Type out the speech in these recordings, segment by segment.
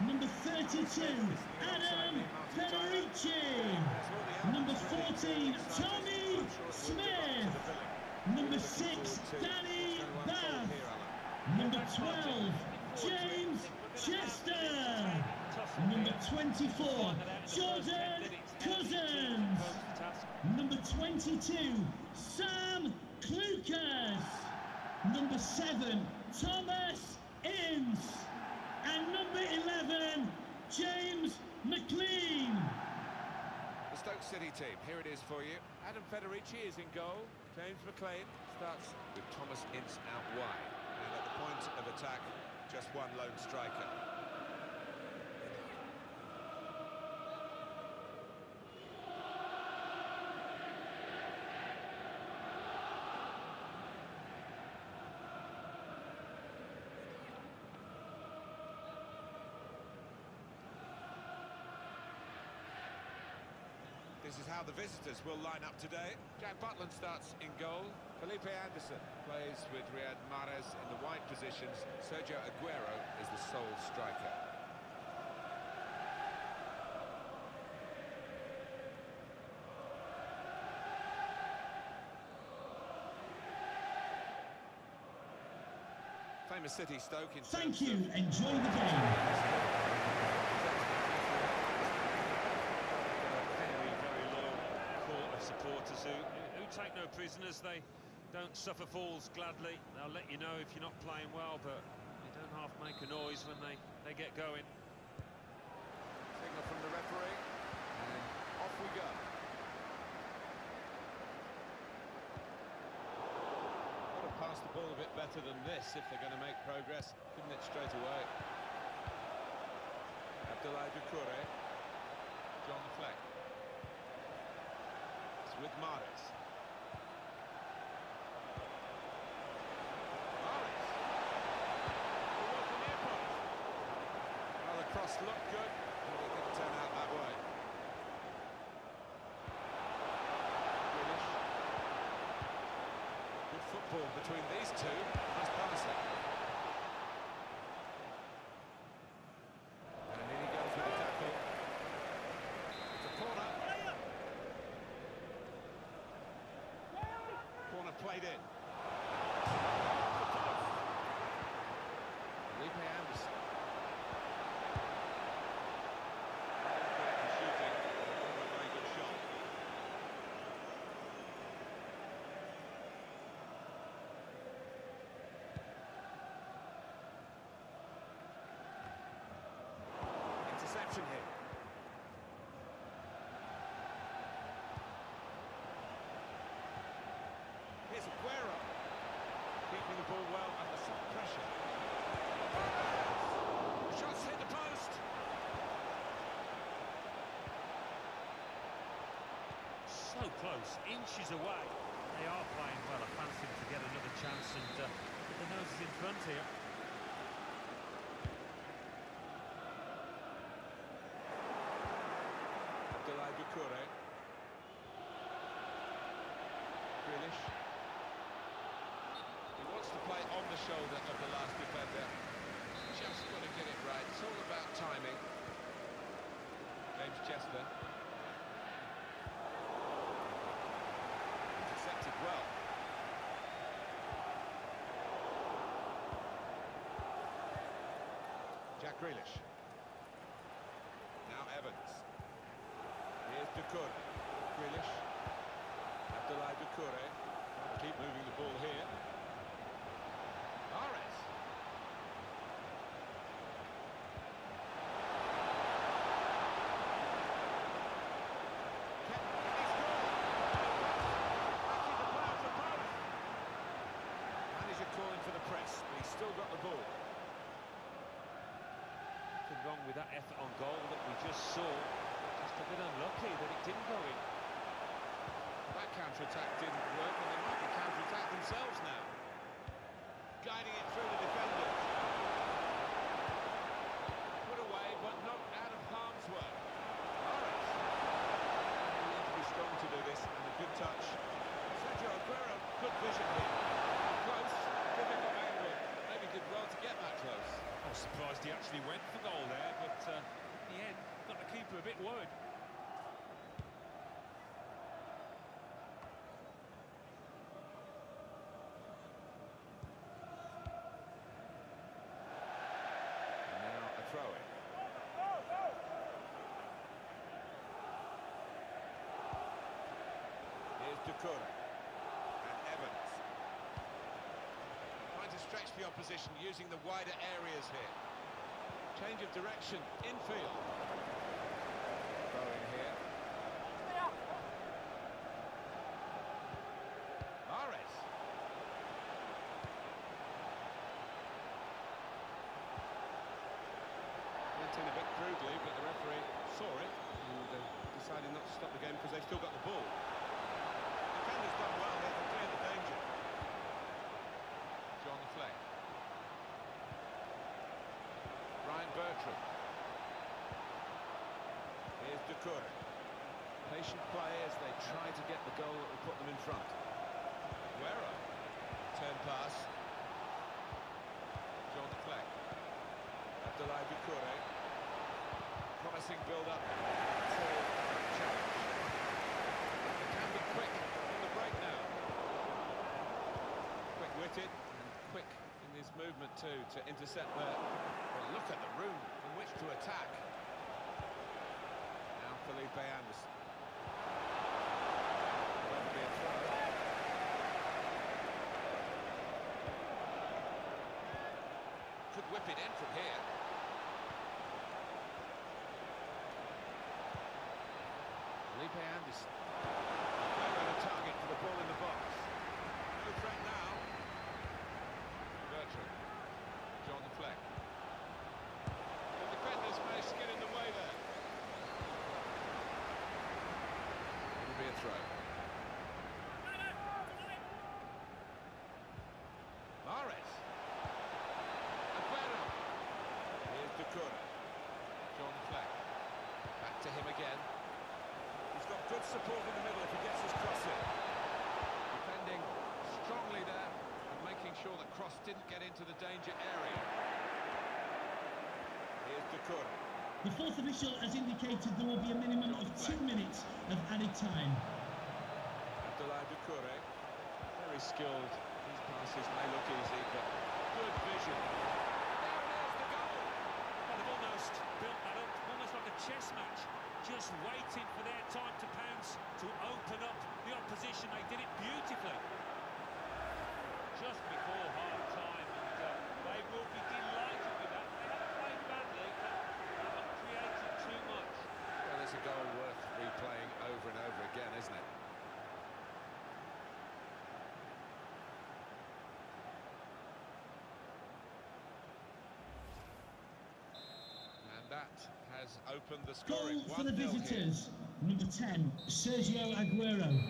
Number 32, Adam Federici. Number 14, Tommy Smith. Number 6, Danny Batth. Number 12, James Chester. Number 24, Jordan Cousins. Number 22, Sam Clucas. Number 7, Thomas Ince. And number 11, James McClean. The Stoke City team, here it is for you. Adam Federici is in goal. James McClean starts with Thomas Ince out wide. And at the point of attack, just one lone striker. This is how the visitors will line up today. Jack Butland starts in goal. Felipe Anderson plays with Riyad Mahrez in the wide positions. Sergio Aguero is the sole striker. Famous city, Stoke. In Thank you. Enjoy the game. very, very loyal court of supporters who, who take no prisoners. They don't suffer falls gladly. They'll let you know if you're not playing well, but they don't half make a noise when they, they get going. Signal from the referee. And off we go. Got to pass the ball a bit better than this if they're going to make progress. Couldn't it straight away? Abdoulaye Doucouré. John Fleck. With post. Well, the cross looked good, but it didn't turn out that way. Good football between these two. Nice passing. And in he goes with the tackle. It's a corner. Corner played in. Felipe Anderson. Shooting. A very good shot. Interception here. Here's Aguero. Keeping the ball well under some pressure. Shots hit the post. So close, inches away. They are playing well. I fancy to get another chance and uh, the noses in front here. Abdoulaye Doucouré. Grealish. He wants to play on the shoulder of the last defender. Just got to get it right. It's all about timing. James Chester. Intercepted well. Jack Grealish. Now Evans. Here's Doucouré. Grealish. Abdoulaye Doucouré. Keep moving the ball here. Mahrez. Kept in his goal. Lucky to put out the post. Manager calling for the press, but he's still got the ball. Wrong with that effort on goal that we just saw. Just a bit unlucky that it didn't go in. That counter-attack didn't work, and they might be counter-attack themselves now. Guiding it through the defenders. Put away, but not out of harm's way. Mahrez. He needs to be strong to do this, and a good touch. Sergio Aguero, good vision here. Close, difficult did well to get that close. I was surprised he actually went for goal there, but uh, in the end, got the keeper a bit worried. Now a throw in. Here's Doucouré. And Evans. Trying to stretch the opposition using the wider areas here. Change of direction, infield. Throw in here. Mahrez. Went in a bit crudely, but the referee saw it and uh, decided not to stop the game because they've still got the ball. Defender's done well here to clear the danger. John Fleck. Bertrand. Here's Doucouré. Patient play as they try to get the goal that will put them in front. Guerra. Turn pass. John Fleck. Abdoulaye Doucouré. Promising build-up challenge and quick in his movement too to intercept there. Well, look at the room from which to attack. Now Felipe Anderson. Could whip it in from here. Felipe Anderson. Clever on a target for the ball in the box. No threat now. Bertrand. John Fleck. The defenders may get in the way there. It'll be a throw. Mahrez. Aguero. Here's Doucouré. John Fleck. Back to him again. He's got good support in the middle if he gets his cross in. Defending strongly there and making sure the cross didn't get into the danger area. Here's Doucouré. The fourth official has indicated there will be a minimum of two minutes of added time. Abdoulaye Doucouré. Eh? Very skilled. These passes may look easy, but good vision. There it is, the goal! Well, they've almost built that up, almost like a chess match, just waiting for their time to pounce, to open up the opposition. They did it beautifully. Just before half-time, and uh, they will be delighted with that. They haven't played badly, but they haven't created too much. Well, it's a goal worth replaying over and over again, isn't it? And that has opened the scoring. Goal for the visitors. Number 10, Sergio Aguero.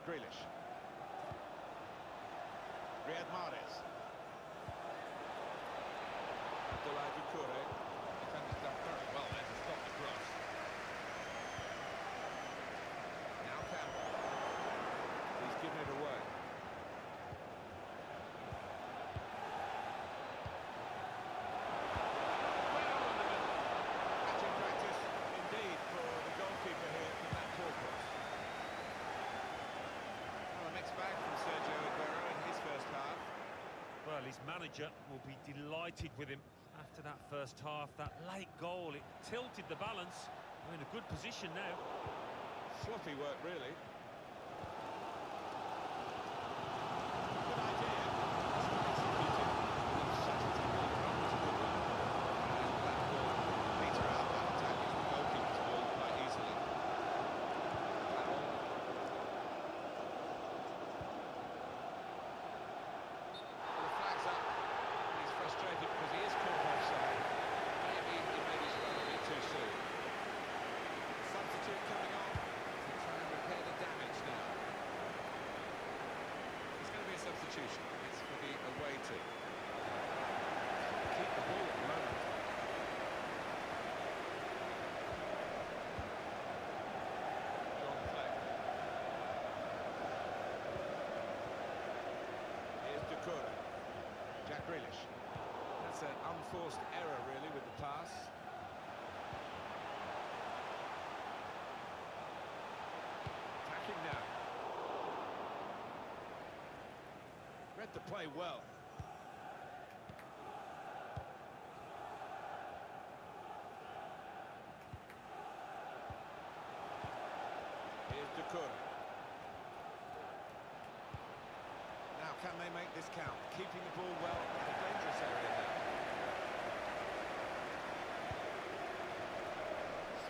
Jack Grealish. Riyad Mahrez. Abdoulaye Doucouré. Defenders done very well there to stop the cross. Now Campbell. He's given it away. Well in the middle. Catching practice indeed for the goalkeeper here from that poor cross. Well, a mixed bag from Sergio Aguero in his first half. Well, his manager will be delighted with him after that first half. That late goal, it tilted the balance. They're in a good position now. Sloppy work, really. Good idea. Executed with such a technical promise, good one. And that will peter out that attack if the goalkeeper's ball quite easily. Carroll. Well, the flag's up. He's frustrated because he is caught offside. Maybe he made his run a bit too soon. Substitute coming on. It's an unforced error, really, with the pass. Attacking now. Read the play well. Here's Doucouré. Now, can they make this count? Keeping the ball well in a dangerous area now.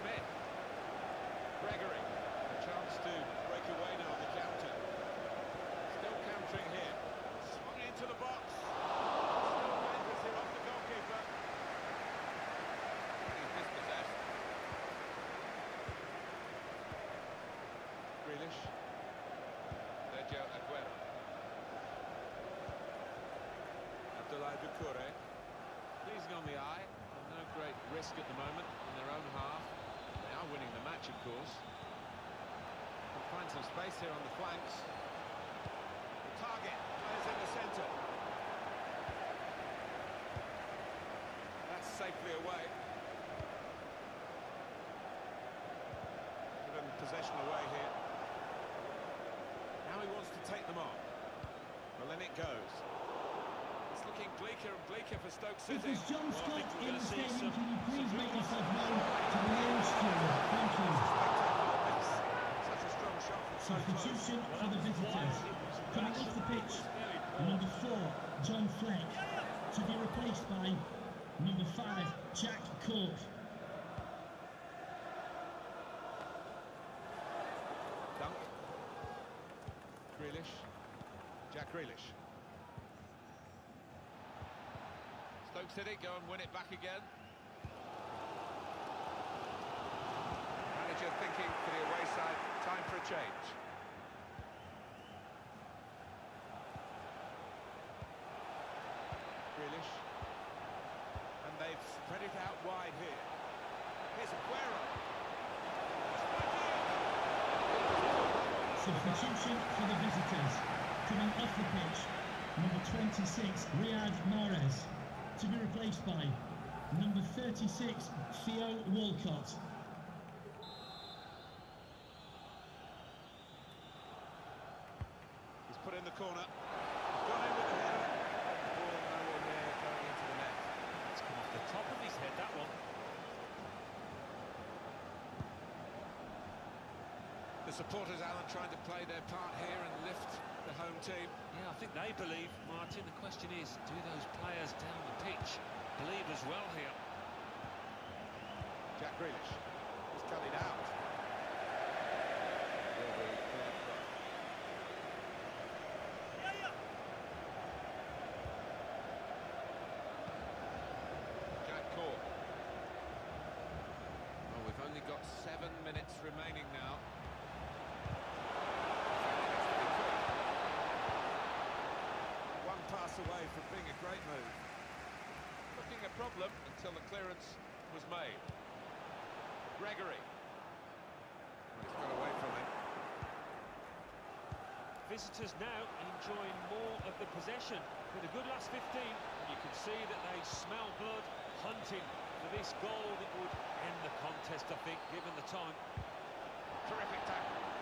Smith. Gregory. A chance to break away now on the counter. Still countering here. Swung into the box. Still dangerous here off the goalkeeper. He's dispossessed. Grealish. Sergio Aguero. Abdoulaye Doucouré. Pleasing on the eye, and no great risk at the moment in their own half. They are winning the match, of course. Can find some space here on the flanks. The target plays in the centre. That's safely away. Given possession away here. Now he wants to take them on. Well, then it goes. Looking bleaker and bleaker for Stoke If City. there's John oh, Well, Scott in the stadium, can you please make yourself known to the lounge steward? Thank you. Such a strong shot from. Substitution for the visitors. Coming off the pitch, number four, John Fleck, to be replaced by number five, Jack Cork. Dunk. Grealish. Jack Grealish. Stoke City go and win it back again. Manager thinking for the away side, time for a change. Grealish. And they've spread it out wide here. Here's Aguero. Substitution for the visitors. Coming off the pitch, number 26, Riyad Mahrez, to be replaced by number 36, Theo Walcott. He's put in the corner. Gone in with the header. Ball nowhere near going into the net. It's come off the top of his head, that one. The supporters, Alan, trying to play their part here and lift the home team. Yeah, I think they believe, Martin. The question is, do those players down the pitch believe as well here? Jack Grealish. He's cut it out. Will be cleared from. Jack Cork. Well, we've only got seven minutes remaining now. One pass away from being a great move. Looking a problem until the clearance was made. Gregory. Well, he's got away from it. Visitors now enjoying more of the possession with a good last 15. And you can see that they smell blood, hunting for this goal that would end the contest, I think, given the time. Terrific tackle.